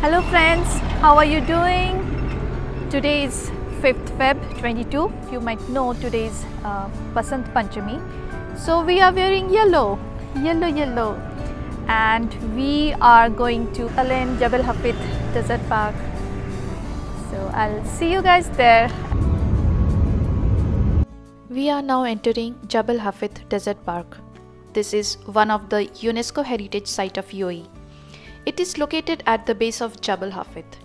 Hello friends, how are you doing? Today is 5th Feb 22. You might know today is uh, Basant Panchami. So we are wearing yellow, yellow, yellow. And we are going to Al Ain Jabal Hafit Desert Park. So I'll see you guys there. We are now entering Jabal Hafit Desert Park. This is one of the UNESCO Heritage Site of UAE. It is located at the base of Jabal Hafit,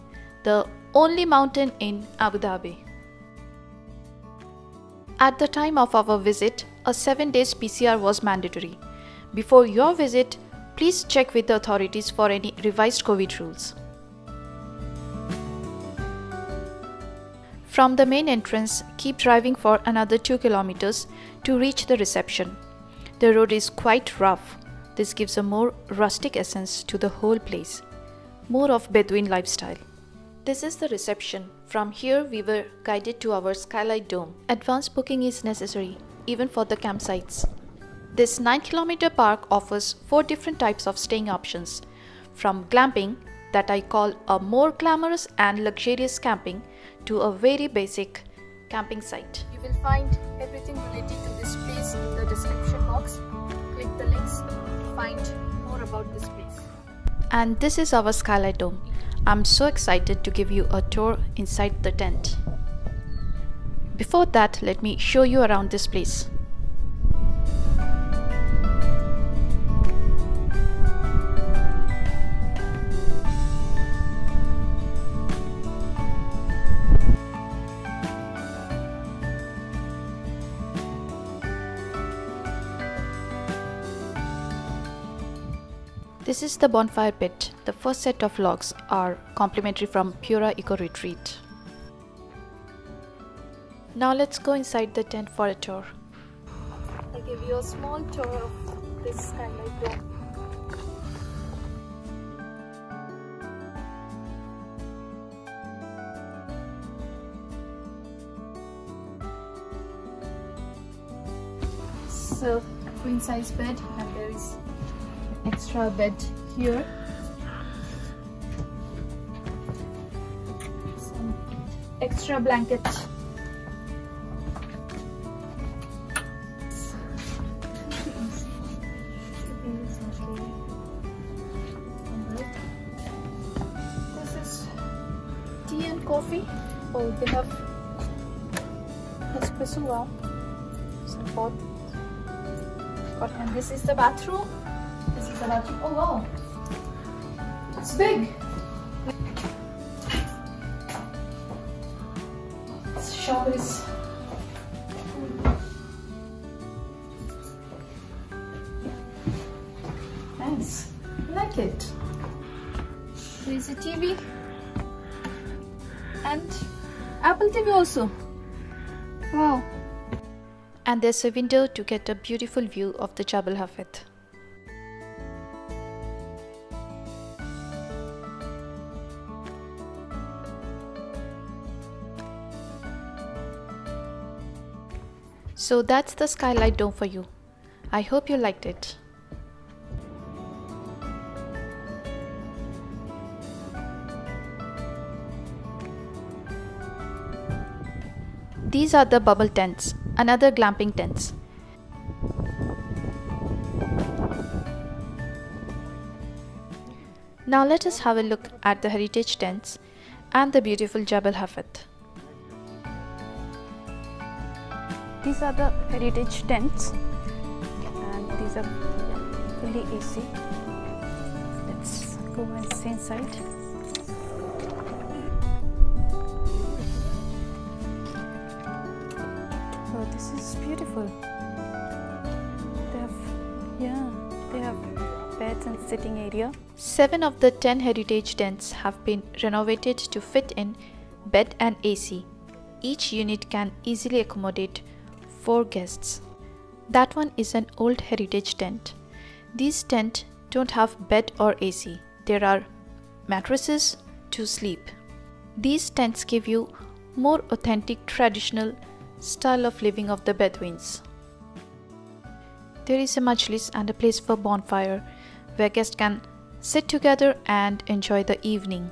the only mountain in Abu Dhabi. At the time of our visit, a 7 days PCR was mandatory. Before your visit, please check with the authorities for any revised COVID rules. From the main entrance, keep driving for another 2 kilometers to reach the reception. The road is quite rough. This gives a more rustic essence to the whole place. More of Bedouin lifestyle. This is the reception. From here, we were guided to our skylight dome. Advanced booking is necessary, even for the campsites. This 9 kilometer park offers 4 different types of staying options. From glamping, that I call a more glamorous and luxurious camping, to a very basic camping site. You will find everything related to this place in the description box. Click the links find more about this place. And this is our skylight dome. I'm so excited to give you a tour inside the tent. Before that, let me show you around this place. This is the bonfire pit. The first set of logs are complimentary from Pura Eco Retreat. Now let's go inside the tent for a tour. I'll give you a small tour of this skylight dome. So, queen size bed and there is extra bed here. Some extra blankets this is tea and coffee. Oh they have espresso wow some and this is the bathroom this is the bathroom. Oh wow, it's big. This shower is nice. I like it. There is a TV and Apple TV also. Wow. And there's a window to get a beautiful view of the Jabal Hafit. So that's the skylight dome for you. I hope you liked it. These are the bubble tents, another glamping tents. Now let us have a look at the heritage tents and the beautiful Jabal Hafit. These are the heritage tents. And these are fully AC let's go and see inside. Oh this is beautiful. They have yeah they have beds and sitting area. Seven of the ten heritage tents have been renovated to fit in bed and AC each unit can easily accommodate four guests. That one is an old heritage tent. These tents don't have bed or AC. There are mattresses to sleep. These tents give you more authentic traditional style of living of the Bedouins. There is a majlis and a place for bonfire where guests can sit together and enjoy the evening.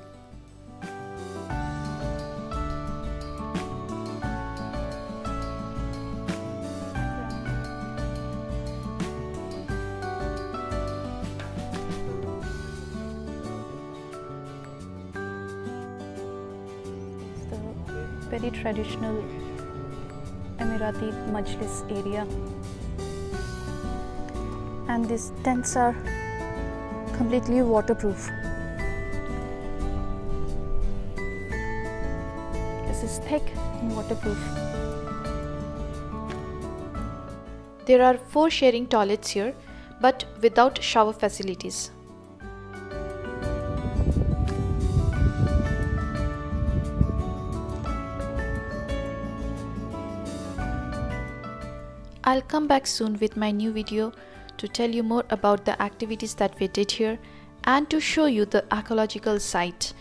Very traditional Emirati Majlis area. And these tents are completely waterproof. This is thick and waterproof. There are four sharing toilets here but without shower facilities I'll come back soon with my new video to tell you more about the activities that we did here and to show you the archaeological site.